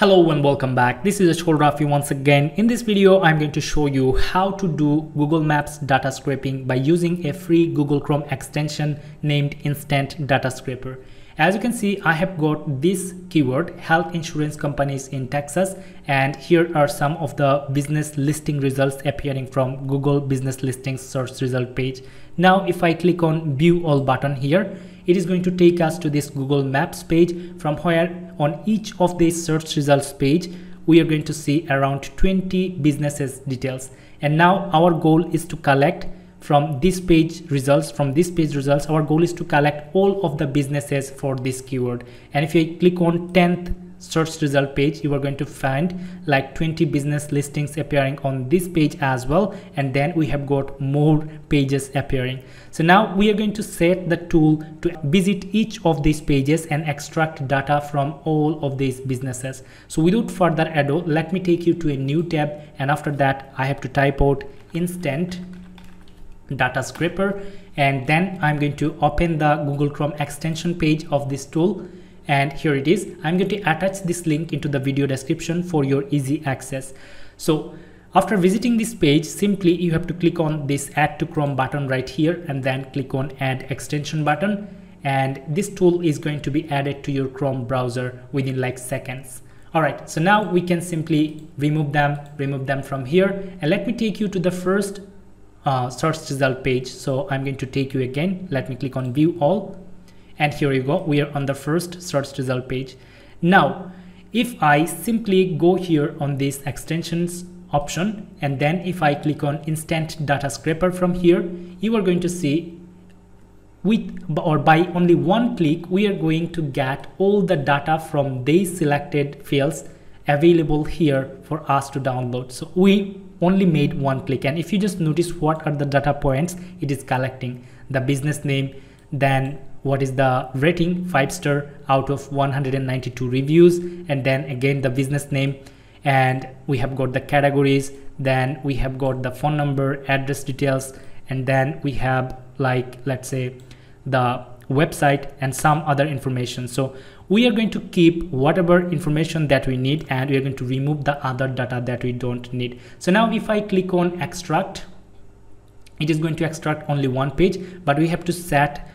Hello and welcome back. This is Azharul Rafy once again. In this video, I'm going to show you how to do Google Maps data scraping by using a free Google Chrome extension named Instant Data Scraper. As you can see, I have got this keyword, health insurance companies in Texas, and here are some of the business listing results appearing from Google Business Listings search result page. Now, if I click on view all button here, it is going to take us to this Google Maps page. From where? On each of these search results page we are going to see around 20 businesses details. And now our goal is to collect from this page results from this page results our goal is to collect all of the businesses for this keyword. And if you click on 10th search result page you are going to find like 20 business listings appearing on this page as well and then we have got more pages appearing. So now we are going to set the tool to visit each of these pages and extract data from all of these businesses. So without further ado let me take you to a new tab and after that i have to type out instant data scraper and then i'm going to open the google chrome extension page of this tool and here it is. I'm going to attach this link into the video description for your easy access. So after visiting this page simply you have to click on this add to chrome button right here and then click on add extension button. And this tool is going to be added to your chrome browser within like seconds. All right so now we can simply remove them remove them from here. And let me take you to the first uh, search result page. So i'm going to take you again. Let me click on view all and here you go. We are on the first search result page. Now if I simply go here on this extensions option and then if I click on instant data scraper from here you are going to see with or by only one click we are going to get all the data from these selected fields available here for us to download. So we only made one click. And if you just notice what are the data points it is collecting the business name then what is the rating? 5 star out of 192 reviews. And then again the business name. And we have got the categories. Then we have got the phone number address details. And then we have like let's say the website and some other information. So we are going to keep whatever information that we need and we are going to remove the other data that we don't need. So now if i click on extract it is going to extract only one page but we have to set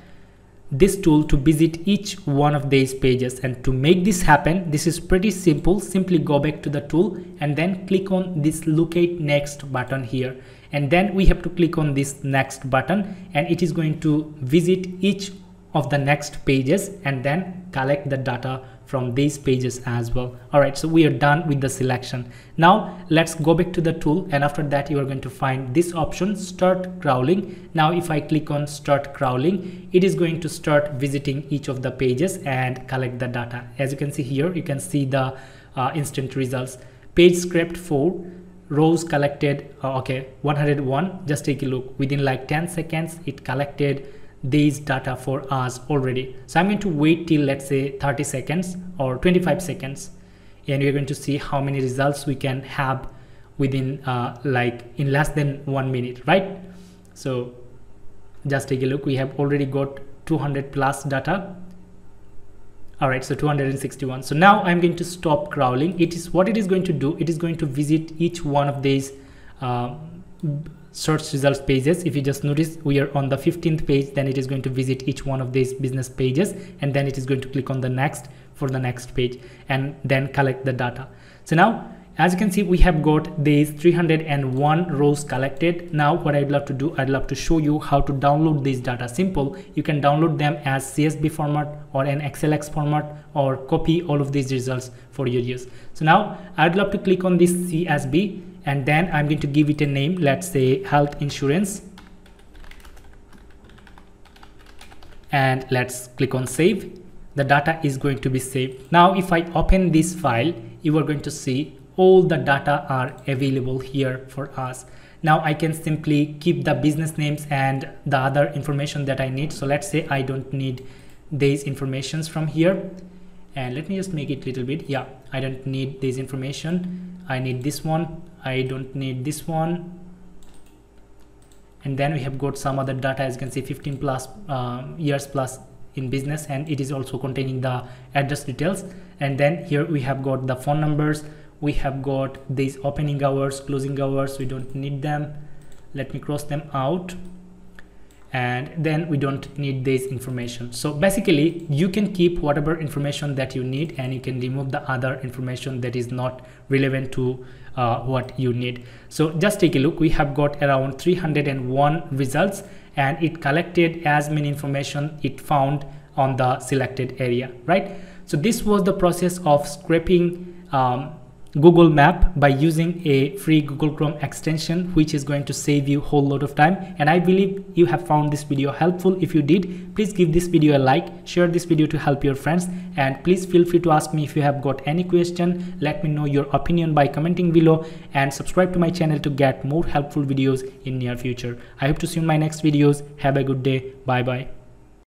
this tool to visit each one of these pages. And to make this happen this is pretty simple. Simply go back to the tool and then click on this locate next button here. And then we have to click on this next button and it is going to visit each of the next pages and then collect the data from these pages as well. All right so we are done with the selection. Now let's go back to the tool and after that you are going to find this option start crawling. Now if i click on start crawling it is going to start visiting each of the pages and collect the data. As you can see here you can see the uh, instant results. Page script 4 rows collected uh, okay 101 just take a look. Within like 10 seconds it collected these data for us already. So i'm going to wait till let's say 30 seconds or 25 seconds and we're going to see how many results we can have within uh, like in less than one minute right? So just take a look. We have already got 200 plus data. All right so 261 so now i'm going to stop crawling. It is what it is going to do. It is going to visit each one of these uh, search results pages. If you just notice we are on the 15th page then it is going to visit each one of these business pages and then it is going to click on the next for the next page and then collect the data. So now as you can see we have got these 301 rows collected. Now what i'd love to do i'd love to show you how to download these data. Simple. You can download them as csv format or an xlx format or copy all of these results for your use. So now i'd love to click on this csv and then I'm going to give it a name. Let's say health insurance. And let's click on save. The data is going to be saved. Now if I open this file you are going to see all the data are available here for us. Now I can simply keep the business names and the other information that I need. So let's say I don't need these informations from here. And let me just make it little bit. Yeah I don't need this information. I need this one. I don't need this one. And then we have got some other data. As you can see 15 plus uh, years plus in business. And it is also containing the address details. And then here we have got the phone numbers we have got these opening hours closing hours we don't need them. Let me cross them out. And then we don't need this information. So basically you can keep whatever information that you need and you can remove the other information that is not relevant to uh, what you need. So just take a look. We have got around 301 results and it collected as many information it found on the selected area right? So this was the process of scraping um, Google Map by using a free Google Chrome extension which is going to save you a whole lot of time. And I believe you have found this video helpful. If you did please give this video a like share this video to help your friends. And please feel free to ask me if you have got any question. Let me know your opinion by commenting below. And subscribe to my channel to get more helpful videos in near future. I hope to see you in my next videos. Have a good day. Bye bye